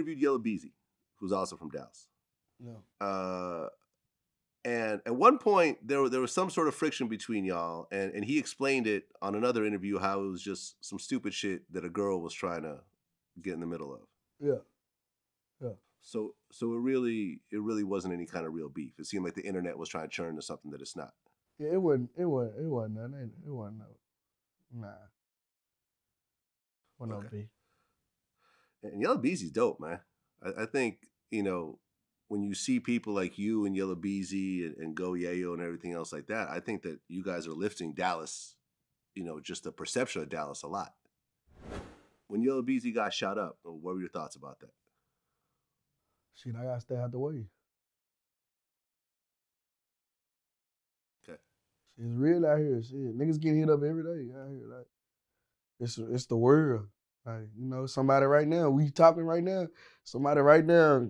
interviewed Yella Beezy, who's also from Dallas. No. Uh, and at one point there there was some sort of friction between y'all, and and he explained it on another interview how it was just some stupid shit that a girl was trying to get in the middle of. Yeah. Yeah. So so it really it really wasn't any kind of real beef. It seemed like the internet was trying to churn to something that it's not. Yeah, it wasn't. It wasn't. It wasn't. It wasn't no. Nah. Wasn't Okay. no beef. And Yella Beezy's dope, man. I, I think you know when you see people like you and Yella Beezy and, and Go Yayo and everything else like that. I think that you guys are lifting Dallas. You know, just the perception of Dallas a lot. When Yella Beezy got shot up, uh, what were your thoughts about that? Shit, I gotta stay out the way. Okay. It's real out here. Shit, niggas getting hit up every day out here. Like, it's it's the world. Like, you know, somebody right now, we talking right now. Somebody right now,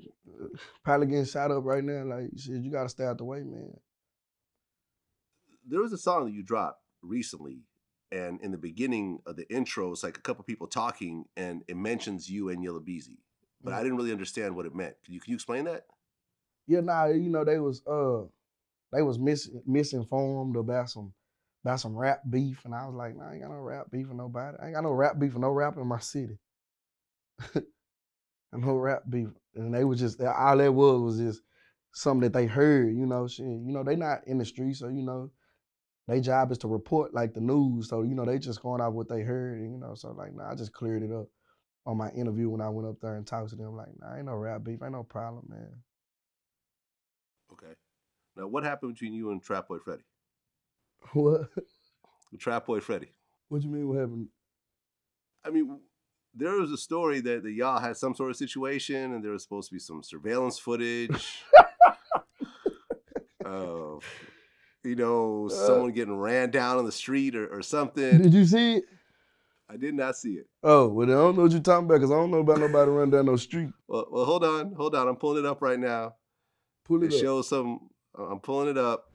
probably getting shot up right now. Like, shit, you gotta stay out the way, man. there was a song that you dropped recently, and in the beginning of the intro, it's like a couple people talking, and it mentions you and Yella Beezy, but I didn't really understand what it meant. Can you can you explain that? Yeah, nah, you know, they was uh they was mis- misinformed about some about some rap beef, and I was like, nah, I ain't got no rap beef with nobody. I ain't got no rap beef with no rapper in my city. no rap beef, and they was just all that was was just something that they heard. You know, shit. You know, they not in the street, so you know, their job is to report like the news. So you know, they just going off what they heard, and you know, so like, nah, I just cleared it up on my interview when I went up there and talked to them. Like, nah, ain't no rap beef, ain't no problem, man. Okay. Now, what happened between you and Trapboy Freddy? What? The Trapboy Freddy. What do you mean? What happened? I mean, there was a story that, that y'all had some sort of situation, and there was supposed to be some surveillance footage. of, you know, Uh. someone getting ran down on the street or, or something. Did you see it? I did not see it. Oh, well, I don't know what you're talking about because I don't know about nobody running down no street. Well, well, hold on, hold on. I'm pulling it up right now. Pull It it up. shows some. uh, I'm pulling it up.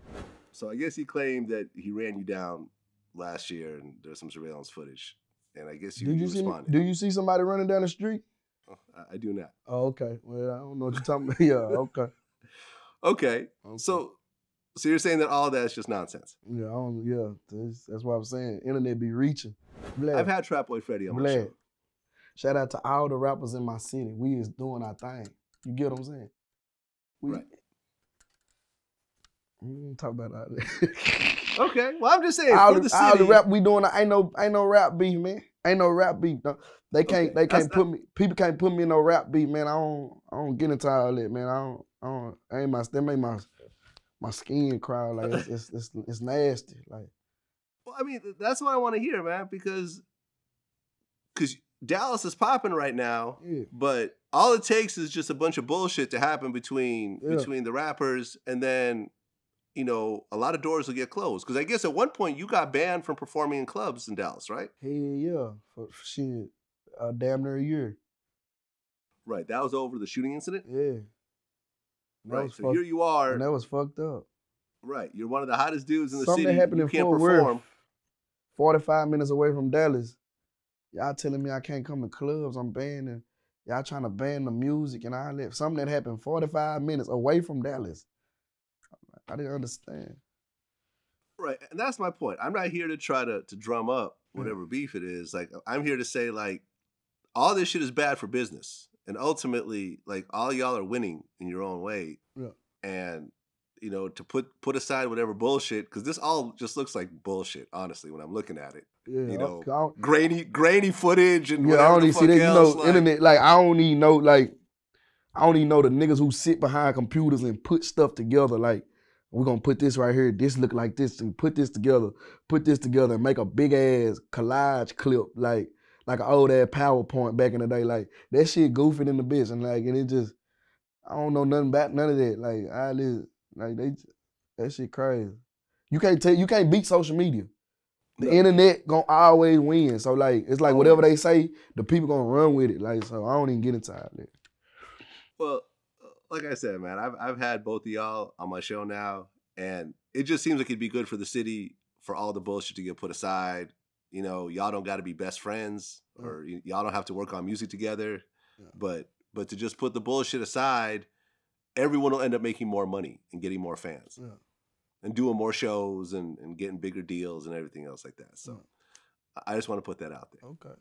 So I guess he claimed that he ran you down last year, and there's some surveillance footage. And I guess you, Did you you see? responded. Do you see somebody running down the street? Oh, I, I do not. Oh, okay. Well, I don't know what you're talking about. yeah, okay. Okay, okay. so so you're saying that all that is just nonsense. yeah, I don't. Yeah, that's, that's what I'm saying. Internet be reaching. I've had Trapboy Freddy on my show. Shout out to all the rappers in my city. We is doing our thing. You get what I'm saying? We, Right. We don't talk about all that. Okay, well I'm just saying all, for the, the all the rap we doing, ain't no ain't no rap beef, man. Ain't no rap beef. No. They can't Okay, they can't put me people can't put me in no rap beef, man. I don't I don't get into all that, man. I don't I don't I ain't my that make my my skin cry like it's it's it's, it's nasty. Like Well, I mean, that's what I want to hear, man, because because Dallas is popping right now, yeah. but all it takes is just a bunch of bullshit to happen between Yeah. between the rappers, and then you know a lot of doors will get closed. Because I guess at one point you got banned from performing in clubs in Dallas, right? Hey, yeah. For, shit. Uh, damn near a year. Right. That was over the shooting incident. Yeah. That Right. So fucked, here you are. and that was fucked up. Right. You're one of the hottest dudes in the Something city. happened you in can't Fort perform. Worth, 45 minutes away from Dallas. Y'all telling me I can't come to clubs. I'm banning. Y'all trying to ban the music and all that. Something that happened 45 minutes away from Dallas. I didn't understand. Right, and that's my point. I'm not here to try to to drum up Yeah. whatever beef it is. Like I'm here to say like all this shit is bad for business, and ultimately, like all y'all are winning in your own way. Yeah. And you know to put put aside whatever bullshit because this all just looks like bullshit. Honestly, when I'm looking at it, Yeah, You know, grainy grainy footage and yeah, I don't even see that. You know, like- internet. Like I don't even know. Like I don't even know the niggas who sit behind computers and put stuff together. Like we're gonna put this right here. This look like this, and put this together. Put this together and make a big ass collage clip. Like like an old ass PowerPoint back in the day. Like that shit goofing in the bitch, and like and it just I don't know nothing about none of that. Like I live like they that shit crazy. You can't take you can't beat social media. The No. internet gonna always win. So like it's like Oh. whatever they say, the people gonna run with it. Like so I don't even get into that. Well, like I said, man, I've I've had both of y'all on my show now, and it just seems like it'd be good for the city for all the bullshit to get put aside. You know, y'all don't got to be best friends, Mm. or y- y'all don't have to work on music together. Yeah. But But to just put the bullshit aside, everyone will end up making more money and getting more fans Yeah. and doing more shows and, and getting bigger deals and everything else like that. So Mm. I I just want to put that out there. Okay.